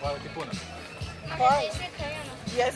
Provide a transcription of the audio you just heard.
Hvala ti puno. Hvala.